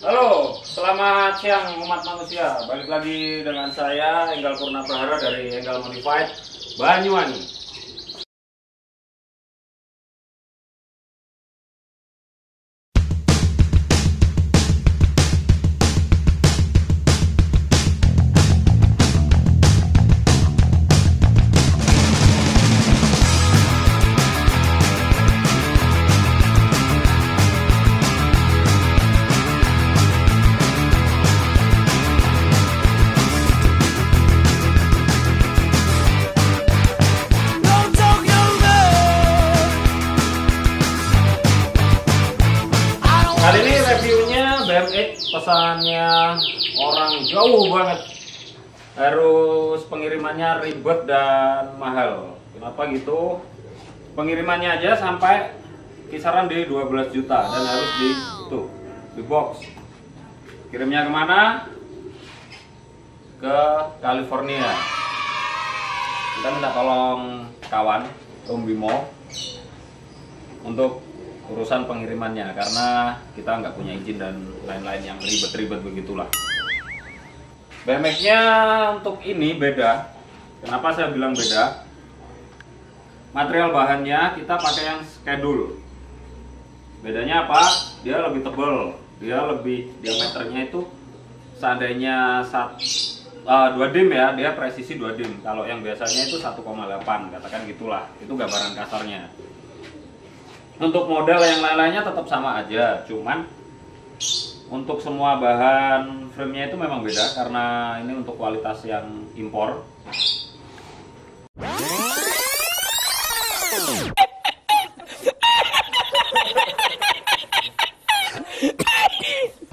Halo, selamat siang umat manusia. Balik lagi dengan saya Enggal Purna Prahara dari Enggal Modified Banyuwangi. BMX pesannya orang jauh banget. Harus pengirimannya ribet dan mahal. Kenapa gitu? Pengirimannya aja sampai kisaran di 12 juta dan harus di itu di box. Kirimnya ke mana? Ke California. Kita minta tolong kawan Om Bimo untuk urusan pengirimannya karena kita nggak punya izin dan lain-lain yang ribet-ribet begitulah. BMX-nya untuk ini beda. Kenapa saya bilang beda? Material bahannya kita pakai yang schedule. Bedanya apa? Dia lebih tebal, dia lebih diameternya itu seandainya sat, uh, 2 dim ya, dia presisi 2 dim. Kalau yang biasanya itu 1,8, katakan gitulah. Itu gambaran kasarnya untuk model yang lain-lainnya tetap sama aja cuman untuk semua bahan frame-nya itu memang beda karena ini untuk kualitas yang impor.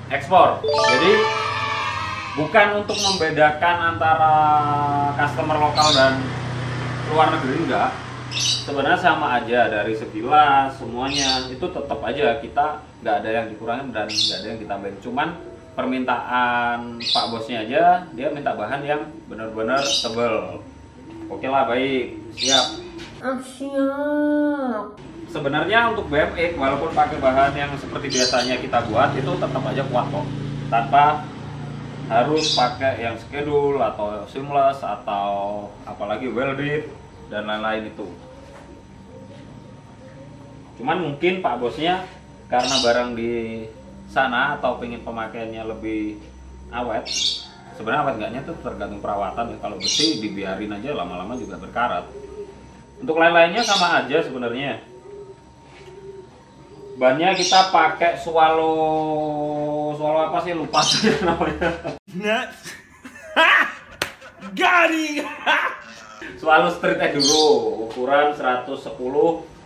Ekspor. Jadi bukan untuk membedakan antara customer lokal dan luar negeri enggak sebenarnya sama aja dari sekilas semuanya. Itu tetap aja kita nggak ada yang dikurangin dan nggak ada yang ditambahin. Cuman permintaan pak bosnya aja dia minta bahan yang benar-benar tebel. Oke lah baik. Siap. Siap. sebenarnya untuk BMX walaupun pakai bahan yang seperti biasanya kita buat itu tetap aja kuat kok. Tanpa harus pakai yang schedule atau seamless atau apalagi welded dan lain-lain itu cuman mungkin pak bosnya karena barang di sana atau pengen pemakaiannya lebih awet sebenarnya awet enggaknya itu tergantung perawatan ya. Kalau besi dibiarin aja lama-lama juga berkarat. Untuk lain-lainnya sama aja sebenarnya. Bannya kita pakai swallow swallow apa sih? Lupa sih namanya. Gari. Swallow Street Enduro ukuran 110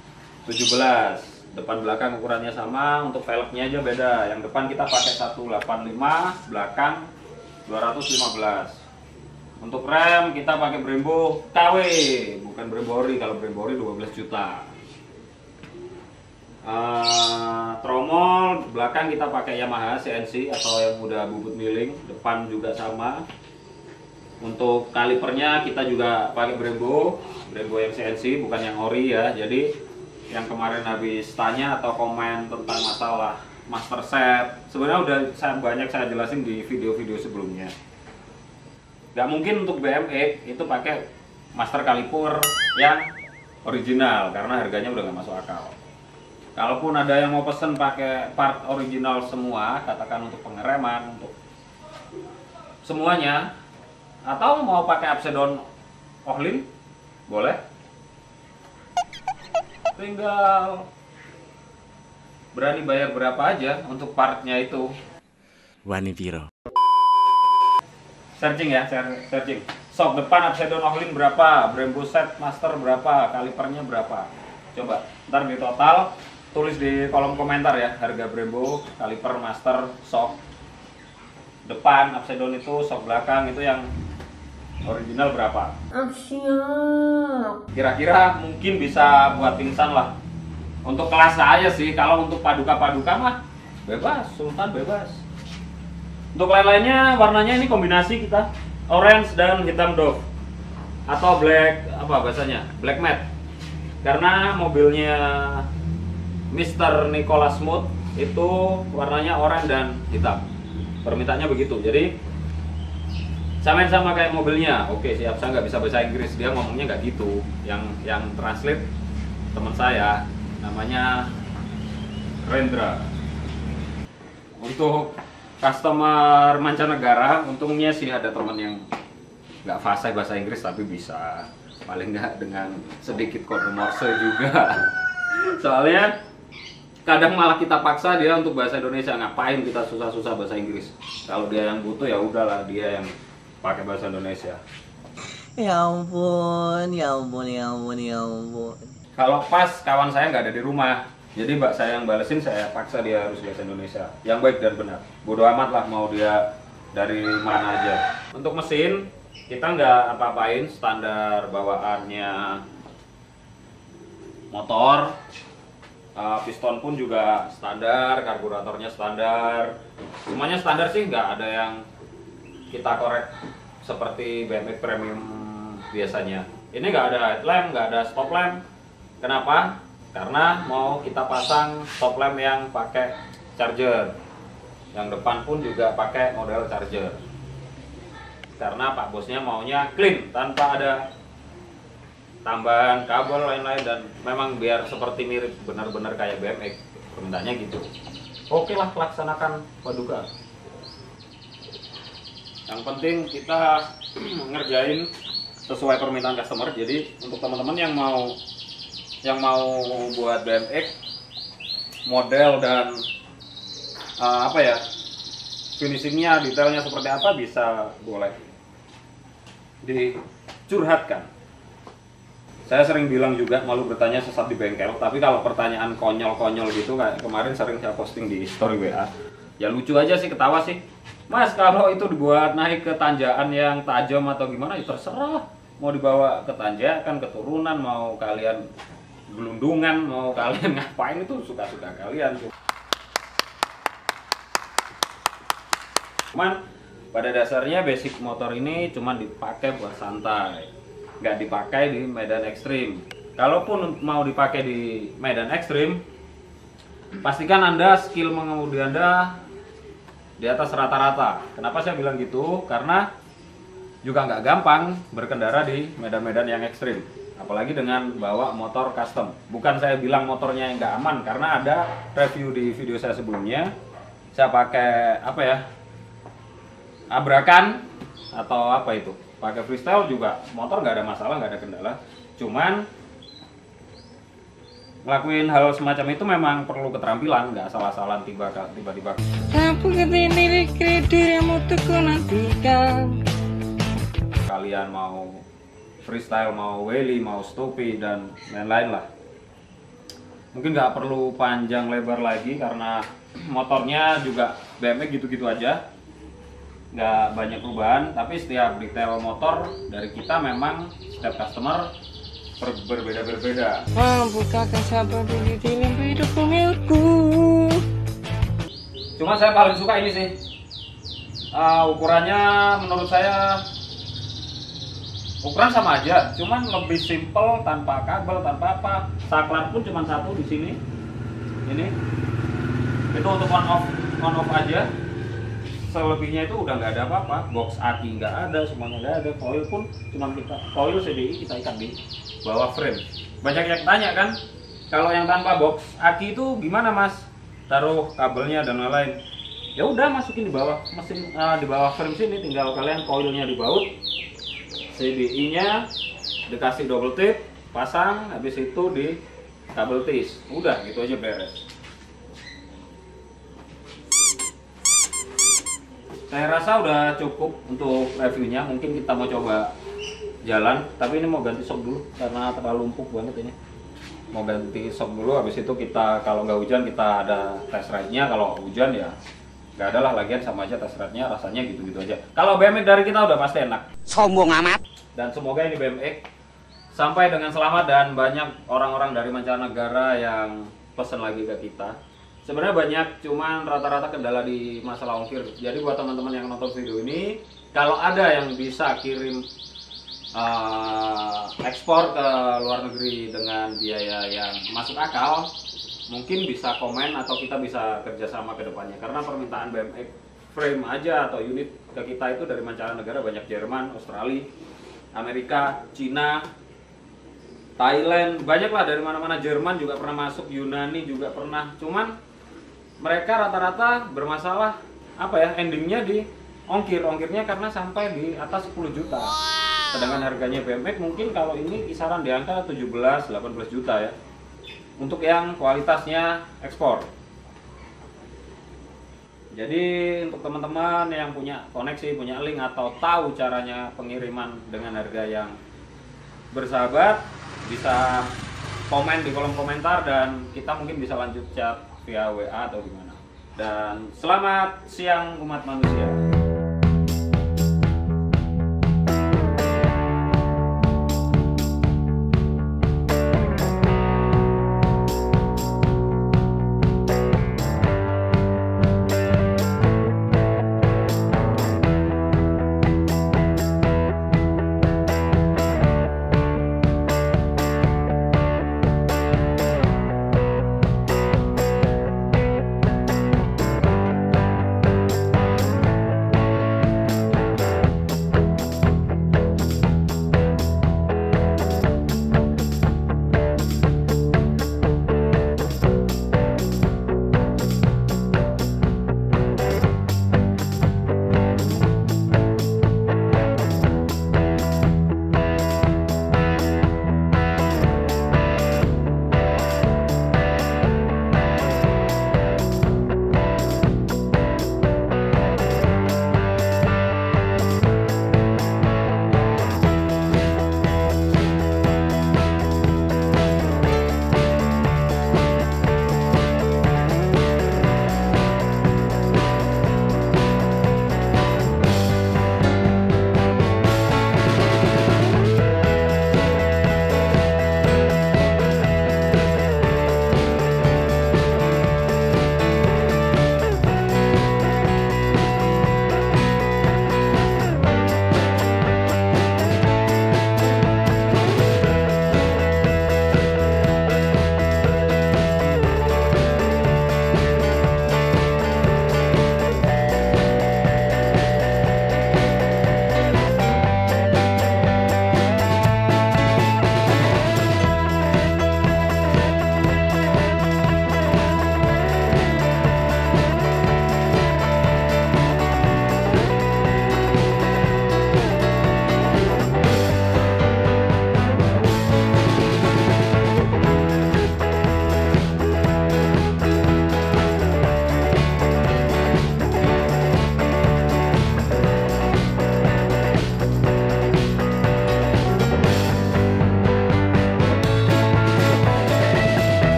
17 depan belakang ukurannya sama untuk velgnya aja beda. Yang depan kita pakai 185 belakang 215 untuk rem kita pakai Brembo KW bukan Brembo Ori. Kalau Brembo Ori 12 juta. Eh, tromol belakang kita pakai Yamaha CNC atau yang udah bubut miling depan juga sama. Untuk kalipernya kita juga pakai Brembo Brembo yang CNC bukan yang ori ya. Jadi yang kemarin habis tanya atau komen tentang masalah master set sebenarnya udah saya banyak saya jelasin di video-video sebelumnya. Nggak mungkin untuk BMX itu pakai master kaliper yang original karena harganya udah nggak masuk akal. Kalaupun ada yang mau pesen pakai part original semua katakan untuk pengereman untuk semuanya atau mau pakai Upsedon Ohlin boleh tinggal. Berani bayar berapa aja untuk partnya itu. Wani Piro. searching ya searching. Sok depan Upsedon Ohlin berapa? Brembo set master berapa? Kalipernya berapa? Coba ntar di total tulis di kolom komentar ya. Harga Brembo kaliper master sok. Depan Upsedon itu sok belakang itu yang original berapa? Siap. kira-kira mungkin bisa buat pingsan lah. Untuk kelas saya sih kalau untuk paduka-paduka mah bebas sultan bebas. Untuk lain-lainnya warnanya ini kombinasi kita orange dan hitam dove. Atau black apa bahasanya? Black matte. Karena mobilnya Mr. Nicholas Smooth itu warnanya oranye dan hitam. Permintaannya begitu. Jadi samain sama kayak mobilnya. Oke siap. Saya nggak bisa bahasa Inggris. Dia ngomongnya nggak gitu. Yang yang translate teman saya namanya Rendra. Untuk customer mancanegara untungnya sih ada teman yang nggak fasih bahasa Inggris tapi bisa. Paling nggak dengan sedikit kode morse juga. Soalnya kadang malah kita paksa dia untuk bahasa Indonesia. Ngapain kita susah-susah bahasa Inggris? Kalau dia yang butuh ya udahlah. Dia yang pakai bahasa Indonesia. Ya ampun, ya ampun, ya ampun, ya ampun. kalau pas kawan saya nggak ada di rumah jadi mbak saya yang balesin saya paksa dia harus bahasa Indonesia. Yang baik dan benar. Bodoh amat lah mau dia dari mana aja. Untuk mesin kita nggak apa-apain standar bawaannya motor. Uh, piston pun juga standar karburatornya standar. Semuanya standar sih nggak ada yang kita korek seperti BMW premium biasanya. Ini nggak ada headlamp nggak ada stop lamp. Kenapa? Karena mau kita pasang stop lamp yang pakai charger. Yang depan pun juga pakai model charger. Karena pak bosnya maunya clean tanpa ada tambahan kabel lain-lain. Dan memang biar seperti mirip benar-benar kayak BMX permintaannya gitu. Oke lah laksanakan paduka yang penting kita ngerjain sesuai permintaan customer. Jadi untuk teman-teman yang mau yang mau buat BMX model dan uh, apa ya finishingnya detailnya seperti apa bisa boleh dicurhatkan. Saya sering bilang juga malu bertanya sesat di bengkel tapi kalau pertanyaan konyol-konyol gitu kayak kemarin sering saya posting di story WA ya lucu aja sih ketawa sih mas kalau itu dibuat naik ke tanjakan yang tajam atau gimana ya terserah. Mau dibawa ke tanjakan keturunan mau kalian gelundungan mau kalian ngapain itu suka-suka kalian cuman pada dasarnya basic motor ini cuma dipakai buat santai. Nggak dipakai di medan ekstrim. Kalaupun mau dipakai di medan ekstrim, pastikan anda skill mengemudi anda di atas rata-rata. Kenapa saya bilang gitu? Karena juga nggak gampang berkendara di medan-medan yang ekstrim. Apalagi dengan bawa motor custom. Bukan saya bilang motornya yang nggak aman, karena ada review di video saya sebelumnya. Saya pakai apa ya? Abrakan atau apa itu? pakai freestyle juga motor nggak ada masalah nggak ada kendala cuman ngelakuin hal semacam itu memang perlu keterampilan nggak salah-salah tiba tiba-tiba. Kalian mau freestyle mau wheelie mau stoppie dan lain-lain lah. Mungkin nggak perlu panjang lebar lagi karena motornya juga BMX gitu-gitu aja. Nggak banyak perubahan tapi setiap detail motor dari kita memang setiap customer ber berbeda berbeda Membukakan sabar di dalam hidup milikku. Cuma saya paling suka ini sih. Uh, ukurannya menurut saya ukuran sama aja cuman lebih simple tanpa kabel tanpa apa. Saklar pun cuma satu di sini. Ini. Itu untuk on off on off aja selebihnya itu udah nggak ada apa-apa. Box aki nggak ada semuanya nggak ada. Coil pun cuma kita coil CDI kita ikat di bawah frame. Banyak yang tanya kan kalau yang tanpa box aki itu gimana mas? Taruh kabelnya dan lain-lain. Ya udah masukin di bawah mesin uh, di bawah frame sini. Tinggal kalian coilnya dibaut CDI nya dikasih double tip pasang habis itu di kabel tis udah gitu aja beres saya rasa udah cukup untuk reviewnya. Mungkin kita mau coba jalan. Tapi ini mau ganti sok dulu karena terlalu empuk banget ini. Mau ganti sok dulu habis itu kita kalau nggak hujan kita ada test ride nya kalau hujan ya nggak ada lah. Lagian sama aja test ride nya rasanya gitu-gitu aja. Kalau BMX dari kita udah pasti enak. Sombong amat. dan semoga ini BMX sampai dengan selamat. Dan banyak orang-orang dari mancanegara yang pesen lagi ke kita sebenarnya banyak cuman rata-rata kendala di masalah ongkir jadi buat teman-teman yang nonton video ini kalau ada yang bisa kirim uh, ekspor ke luar negeri dengan biaya yang masuk akal mungkin bisa komen atau kita bisa kerjasama ke depannya. Karena permintaan BMX frame aja atau unit ke kita itu dari mancanegara banyak. Jerman, Australia, Amerika, Cina, Thailand, banyak lah dari mana-mana Jerman juga pernah masuk, Yunani juga pernah. Cuman mereka rata-rata bermasalah apa ya endingnya di ongkir ongkirnya karena sampai di atas 10 juta. Sedangkan harganya BMX mungkin kalau ini kisaran di angka 17-18 juta ya. Untuk yang kualitasnya ekspor. Jadi untuk teman-teman yang punya koneksi, punya link atau tahu caranya pengiriman dengan harga yang bersahabat, bisa komen di kolom komentar dan kita mungkin bisa lanjut chat via WA atau gimana. Dan selamat siang umat manusia.